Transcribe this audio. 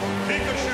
Pikachu!